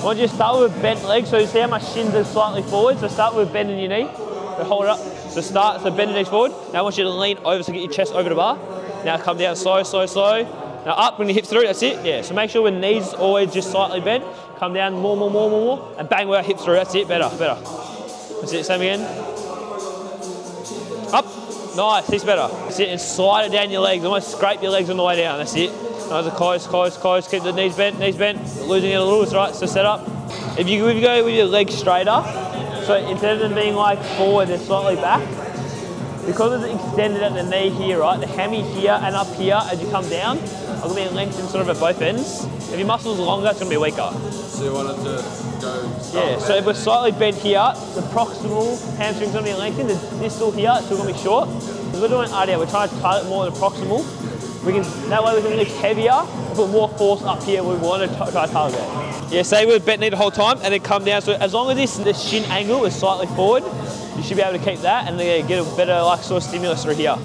You to start with bent legs, so you see how my shins are slightly forward. So start with bending your knee. So hold it up. So start, so bend the knees forward. Now I want you to lean over, so get your chest over the bar. Now come down slow, slow, slow. Now up, bring your hips through, that's it. Yeah, so make sure when knees always just slightly bent. Come down more, more, more, more, more. And bang, our hips through, that's it, better, better. That's it, same again. Up, nice, this better. That's it, and slide it down your legs. Almost scrape your legs on the way down, that's it. Nice, close, close, close. Keep the knees bent, knees bent. Losing it a little, it's right, so set up. If you, if you go with your legs straighter, so instead of them being like forward, they're slightly back, because it's extended at the knee here, right, the hammy here and up here as you come down are going to be lengthened sort of at both ends. If your muscle's longer, it's going to be weaker. So you want it to go Yeah, so if we're slightly bent here, the proximal hamstring's going to be lengthened, the distal here is still going to be short. Because we're doing RDL, we're trying to target more the proximal. We can, that way we can lift heavier, put more force up here we want to try to target. Yeah, stay with bent knee the whole time and then come down. So as long as this, this shin angle is slightly forward, you should be able to keep that and then get a better like sort of stimulus through here.